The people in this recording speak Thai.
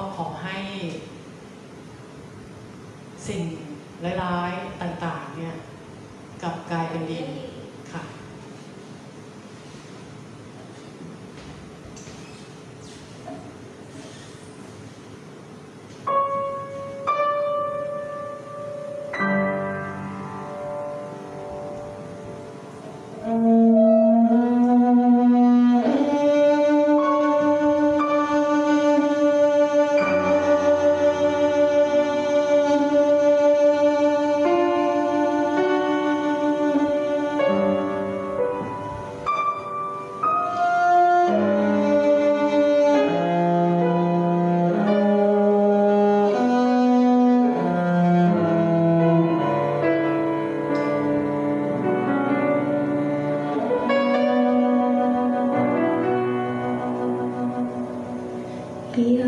ก็ขอให้สิ่งร้ายๆต่างๆเนี่ยกลับกลายเป็นดีค่ะ Ký